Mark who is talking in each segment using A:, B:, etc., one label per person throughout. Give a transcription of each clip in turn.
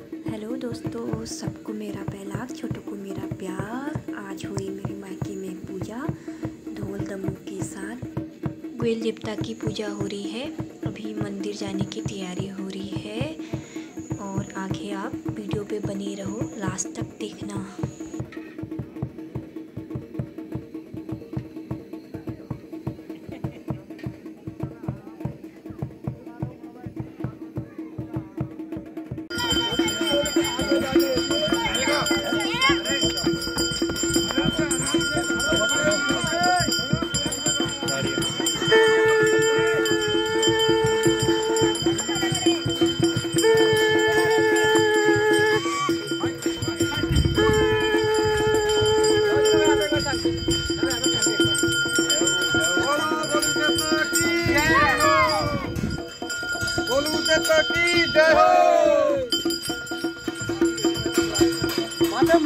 A: Hello दोस्तों, सबको मेरा पहला छोटों को मेरा प्यार। आज हुई मेरे मायके में पूजा, ढोल दमों के साथ। गोयल देवता की पूजा हो रही है। अभी मंदिर जाने की तैयारी हो रही है। और आगे आप वीडियो पे बने रहो। लास्ट तक देखना।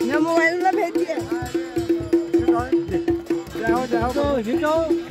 B: Nhớ mua em lắm hết chị ạ Rồi, dạ, dạ. Dạ, rồi, rồi, rồi, rồi,
C: rồi, rồi, rồi,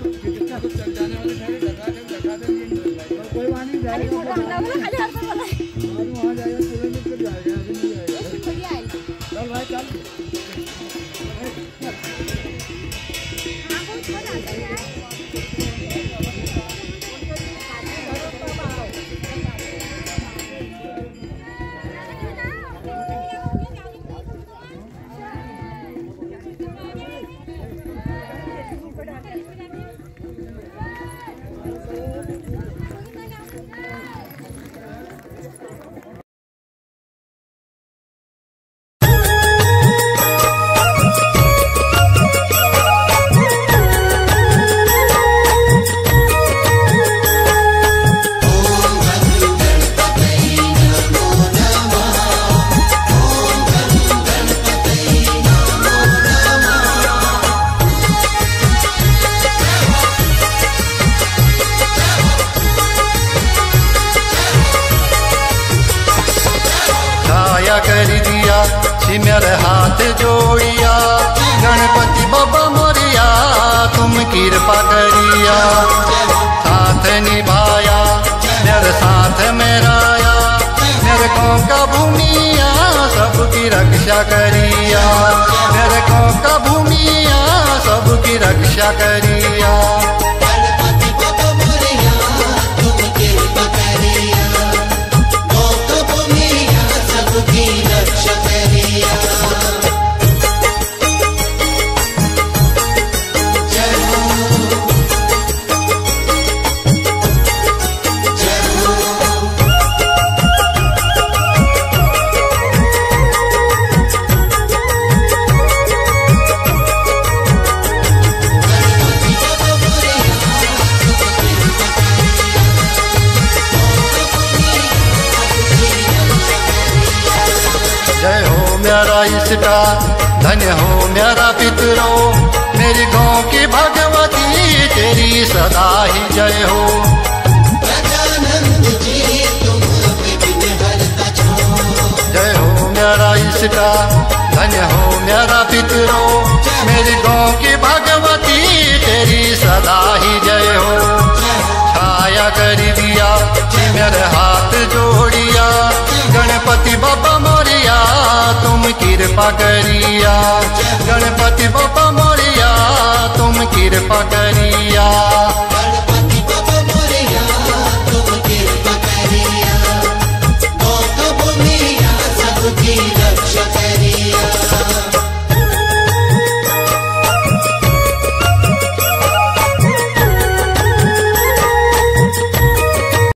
C: सिमर हाथ जोड़िया, गणपति बाबा मोरिया, तुम कृपा करिया। साथ निभाया, मेरे साथ मेराया, मेरे गाँव का भूमिया, सबकी रक्षा करिया। मेरे गाँव का भूमिया, सबकी रक्षा करिया। मेरा इसका धन्य हो मेरा पितरो, मेरी गाँव की भगवती, तेरी सदा ही जय हो। जय हो मेरा इसका धन्य हो मेरा पितरो, मेरी गाँव कृपा करिया। गणपति बापा मोरिया तुम कृपा करिया।